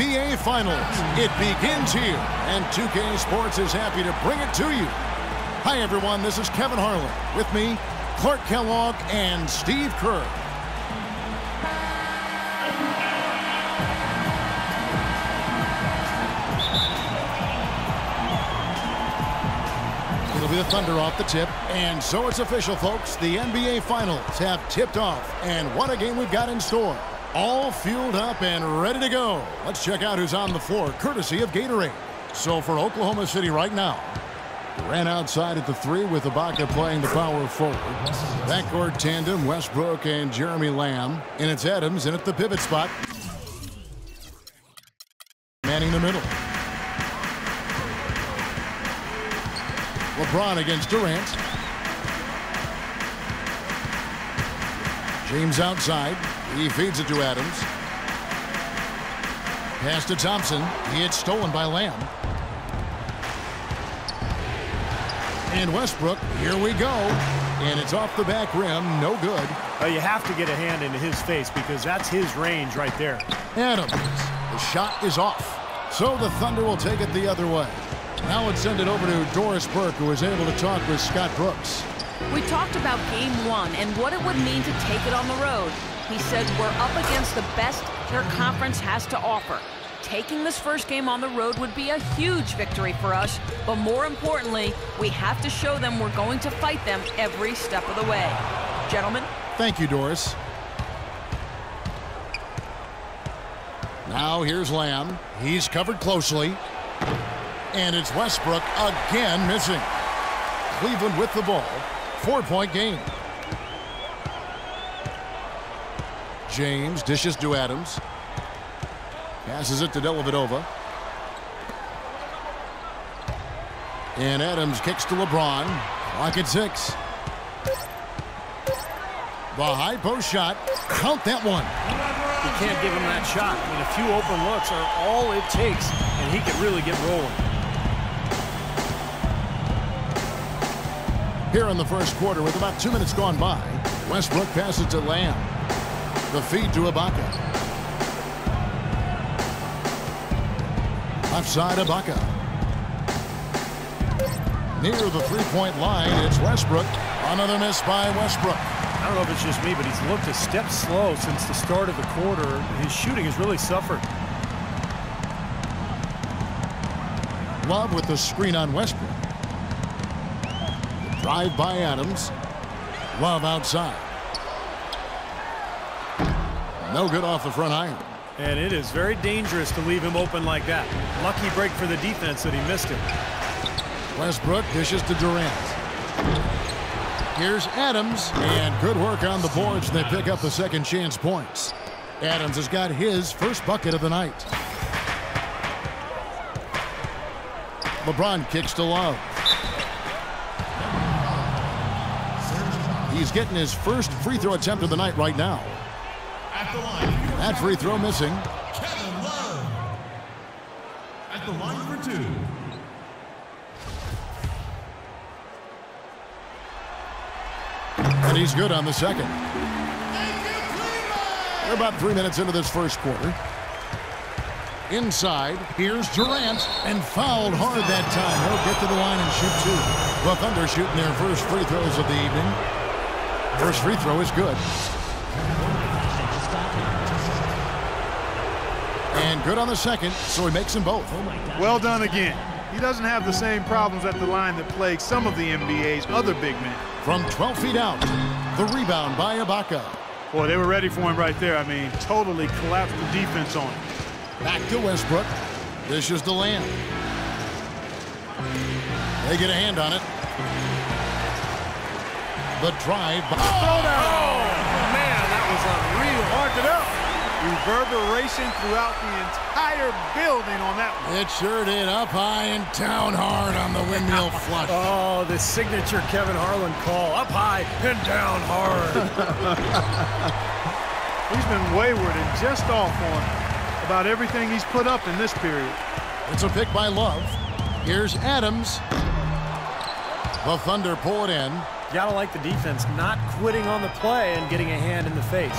NBA Finals. It begins here, and 2K Sports is happy to bring it to you. Hi, everyone. This is Kevin Harlan. With me, Clark Kellogg and Steve Kerr. It'll be the Thunder off the tip. And so it's official, folks. The NBA Finals have tipped off. And what a game we've got in store. All fueled up and ready to go. Let's check out who's on the floor, courtesy of Gatorade. So for Oklahoma City right now, Ran outside at the three with Ibaka playing the power forward. Backcourt tandem, Westbrook and Jeremy Lamb. And it's Adams in at the pivot spot. Manning the middle. LeBron against Durant. James outside. He feeds it to Adams. Pass to Thompson. He hits stolen by Lamb. And Westbrook, here we go. And it's off the back rim, no good. You have to get a hand into his face because that's his range right there. Adams, the shot is off. So the Thunder will take it the other way. Now let's send it over to Doris Burke, who was able to talk with Scott Brooks. We talked about game one and what it would mean to take it on the road. He says we're up against the best their conference has to offer. Taking this first game on the road would be a huge victory for us, but more importantly, we have to show them we're going to fight them every step of the way. Gentlemen? Thank you, Doris. Now here's Lamb. He's covered closely. And it's Westbrook again missing. Cleveland with the ball. Four-point game. James dishes to Adams. Passes it to Dellavedova. And Adams kicks to LeBron. Clock at six. The high post shot. Count that one. You can't give him that shot. I mean, a few open looks are all it takes, and he can really get rolling. Here in the first quarter, with about two minutes gone by, Westbrook passes to Lamb. The feed to Ibaka. Left side, Ibaka. Near the three-point line, it's Westbrook. Another miss by Westbrook. I don't know if it's just me, but he's looked a step slow since the start of the quarter. His shooting has really suffered. Love with the screen on Westbrook. The drive by Adams. Love outside. No good off the front iron. And it is very dangerous to leave him open like that. Lucky break for the defense that he missed it. Westbrook dishes to Durant. Here's Adams, and good work on the boards. They pick up the second chance points. Adams has got his first bucket of the night. LeBron kicks to Love. He's getting his first free throw attempt of the night right now. At the line. That free throw missing. Kevin Love. At the line for two. And he's good on the second. We're about three minutes into this first quarter. Inside, here's Durant, and fouled hard that time. He'll get to the line and shoot two. The Thunder shooting their first free throws of the evening. First free throw is good. And good on the second, so he makes them both. Well done again. He doesn't have the same problems at the line that plague some of the NBA's other big men. From 12 feet out, the rebound by Ibaka. Boy, they were ready for him right there. I mean, totally collapsed the defense on him. Back to Westbrook. This is the land. They get a hand on it. The drive. Oh, man, that was unreal. Mark it up. Reverberation throughout the entire building on that one. It sure did. Up high and down hard on the windmill flush. Oh, the signature Kevin Harlan call. Up high and down hard. He's been wayward and just off on about everything he's put up in this period. It's a pick by Love. Here's Adams. The Thunder pull it in. Gotta like the defense not quitting on the play and getting a hand in the face.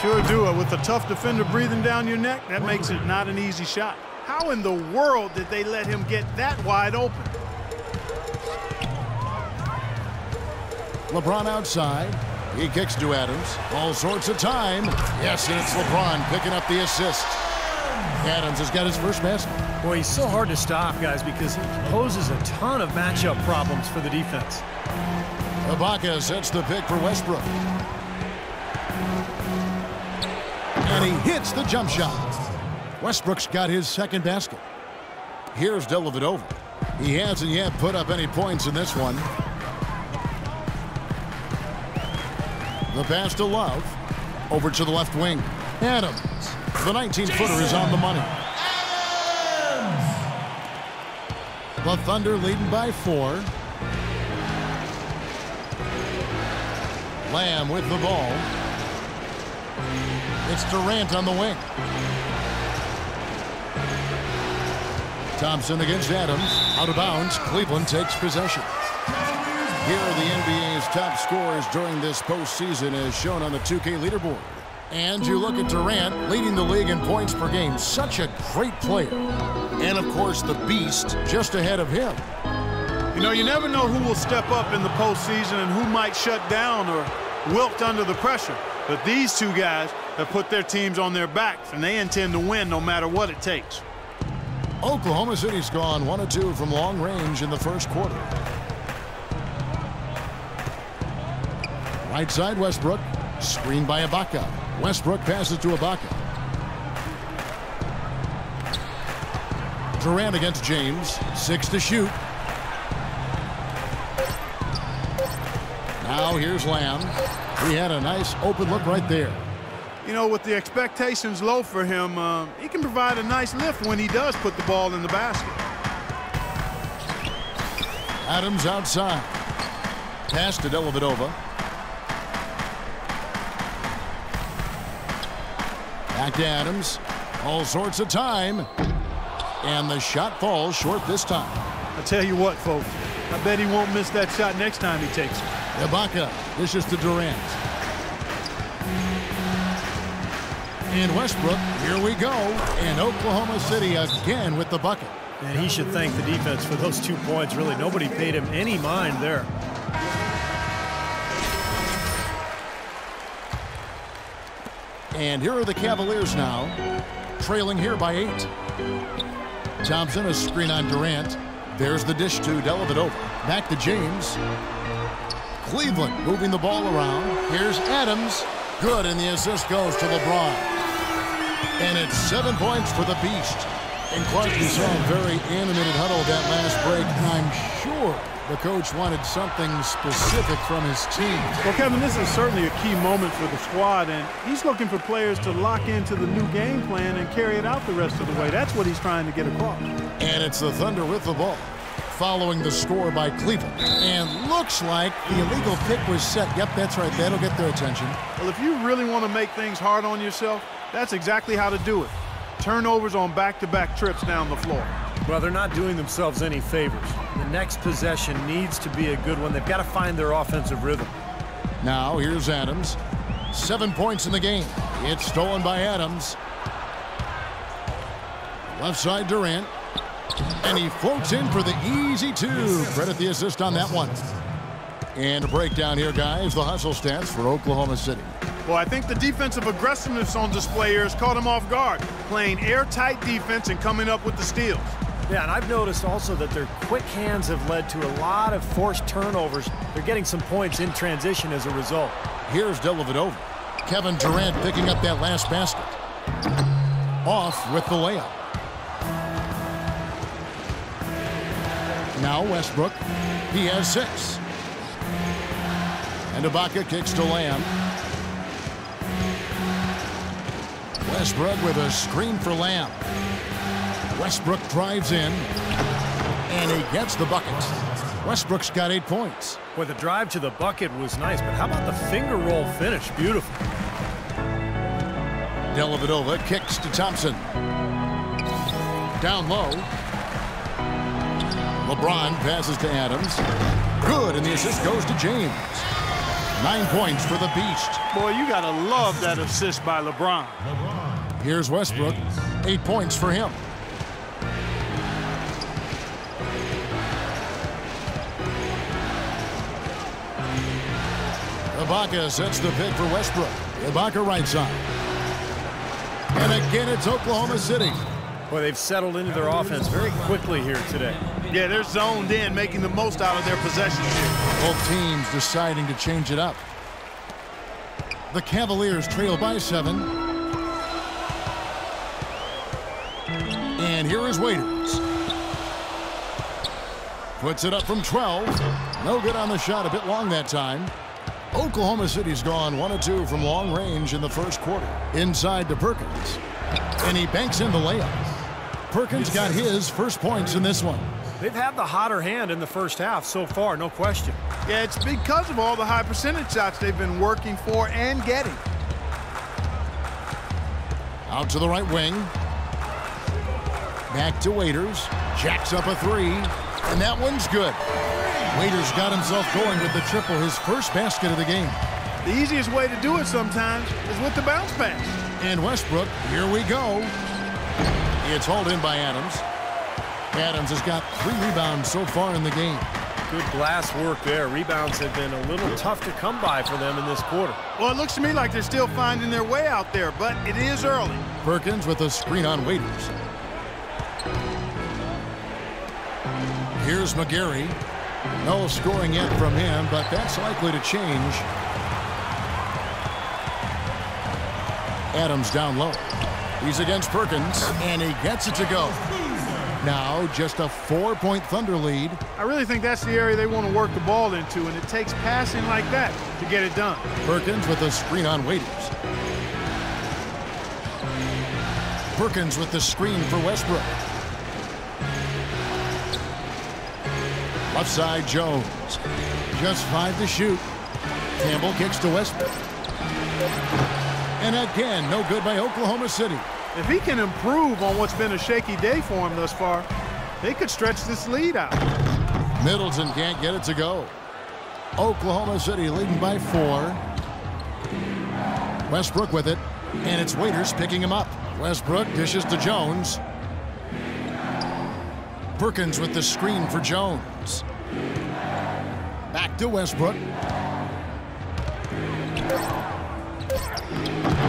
Sure do it. With a tough defender breathing down your neck, that makes it not an easy shot. How in the world did they let him get that wide open? LeBron outside. He kicks to Adams. All sorts of time. Yes, and it's LeBron picking up the assist. Adams has got his first basket. Boy, he's so hard to stop, guys, because he poses a ton of matchup problems for the defense. Ibaka sets the pick for Westbrook. And he hits the jump shot. Westbrook's got his second basket. Here's Dellavedova. He hasn't yet put up any points in this one. The pass to Love. Over to the left wing. Adams. The 19-footer is on the money. The Thunder leading by four. Lamb with the ball. It's Durant on the wing. Thompson against Adams. Out of bounds. Cleveland takes possession. Here are the NBA's top scorers during this postseason as shown on the 2K leaderboard. And you look at Durant leading the league in points per game. Such a great player. And of course the beast just ahead of him. You know, you never know who will step up in the postseason and who might shut down or wilt under the pressure. But these two guys have put their teams on their backs, and they intend to win no matter what it takes. Oklahoma City's gone 1-2 from long range in the first quarter. Right side Westbrook. Screen by Ibaka. Westbrook passes to Ibaka. Durant against James. Six to shoot. Now here's Lamb. He had a nice open look right there. You know, with the expectations low for him, uh, he can provide a nice lift when he does put the ball in the basket. Adams outside. Pass to Dellavedova. Back to Adams. All sorts of time. And the shot falls short this time. I tell you what, folks, I bet he won't miss that shot next time he takes it. Ibaka dishes to Durant. And Westbrook, here we go. And Oklahoma City again with the bucket. And he should thank the defense for those two points. Really, nobody paid him any mind there. And here are the Cavaliers now, trailing here by eight. Thompson, a screen on Durant. There's the dish to Dellavedova. Back to James. Cleveland moving the ball around. Here's Adams. Good, and the assist goes to LeBron. And it's seven points for the Beast. And Clark, you saw a very animated huddle that last break, I'm sure the coach wanted something specific from his team. Well, Kevin, this is certainly a key moment for the squad, and he's looking for players to lock into the new game plan and carry it out the rest of the way. That's what he's trying to get across. And it's the Thunder with the ball, following the score by Cleveland. And looks like the illegal pick was set. Yep, that's right. That'll get their attention. Well, if you really want to make things hard on yourself, that's exactly how to do it. Turnovers on back-to-back -back trips down the floor. Well, they're not doing themselves any favors. The next possession needs to be a good one. They've got to find their offensive rhythm. Now, here's Adams. Seven points in the game. It's stolen by Adams. Left side Durant. And he floats in for the easy two. Credit the assist on that one. And a breakdown here, guys. The hustle stats for Oklahoma City. Well, I think the defensive aggressiveness on display here has caught him off guard, playing airtight defense and coming up with the steals. Yeah, and I've noticed also that their quick hands have led to a lot of forced turnovers. They're getting some points in transition as a result. Here's Dellavedova. Kevin Durant picking up that last basket. Off with the layup. Now Westbrook. He has six. And Ibaka kicks to Lamb. Westbrook with a screen for Lamb. Westbrook drives in. And he gets the bucket. Westbrook's got eight points. Boy, the drive to the bucket was nice, but how about the finger roll finish? Beautiful. Dellavedova kicks to Thompson. Down low. LeBron passes to Adams. Good, and the assist goes to James. Nine points for the Beast. Boy, you got to love that assist by LeBron. Here's Westbrook. Eight points for him. Ibaka sets the pick for Westbrook. Ibaka right side. And again, it's Oklahoma City. Boy, they've settled into their offense very quickly here today. Yeah, they're zoned in, making the most out of their possessions here. Both teams deciding to change it up. The Cavaliers trail by seven. And here is Waiters. Puts it up from 12. No good on the shot, a bit long that time. Oklahoma City's gone 1-2 from long range in the first quarter. Inside to Perkins. And he banks in the layup. Perkins got his first points in this one. They've had the hotter hand in the first half so far, no question. Yeah, it's because of all the high percentage shots they've been working for and getting. Out to the right wing. Back to Waiters. Jacks up a three. And that one's good. Waiters got himself going with the triple, his first basket of the game. The easiest way to do it sometimes is with the bounce pass. And Westbrook, here we go. It's hauled in by Adams. Adams has got three rebounds so far in the game. Good glass work there. Rebounds have been a little tough to come by for them in this quarter. Well, it looks to me like they're still finding their way out there, but it is early. Perkins with a screen on Waiters. Here's McGary. No scoring yet from him, but that's likely to change. Adams down low. He's against Perkins, and he gets it to go. Now just a four-point Thunder lead. I really think that's the area they want to work the ball into, and it takes passing like that to get it done. Perkins with a screen on Waiters. Perkins with the screen for Westbrook. Left side, Jones. Just five to shoot. Campbell kicks to Westbrook. And again, no good by Oklahoma City. If he can improve on what's been a shaky day for him thus far, they could stretch this lead out. Middleton can't get it to go. Oklahoma City leading by four. Westbrook with it, and it's Waiters picking him up. Westbrook dishes to Jones. Perkins with the screen for Jones. Back to Westbrook.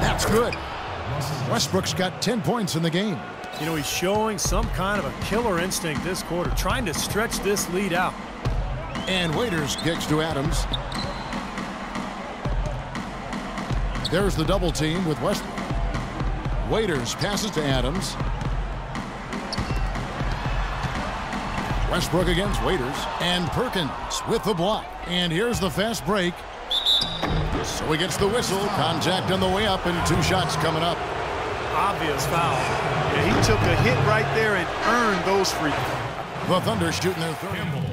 That's good. Westbrook's got 10 points in the game. You know, he's showing some kind of a killer instinct this quarter, trying to stretch this lead out. And Waiters kicks to Adams. There's the double team with Westbrook. Waiters passes to Adams. Westbrook against Waiters. And Perkins with the block. And here's the fast break. So he gets the whistle. Contact on the way up and two shots coming up. Obvious foul. Yeah, he took a hit right there and earned those free. The Thunder shooting their third.